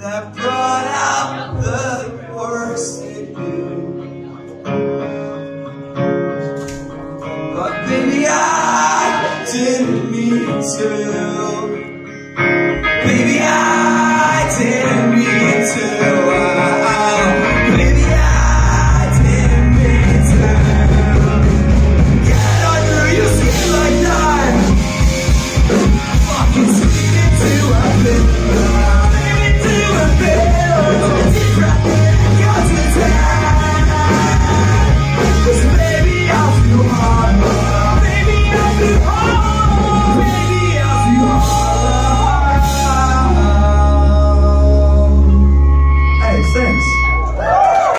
that brought out the worst in you. But baby, I didn't mean to. Baby, I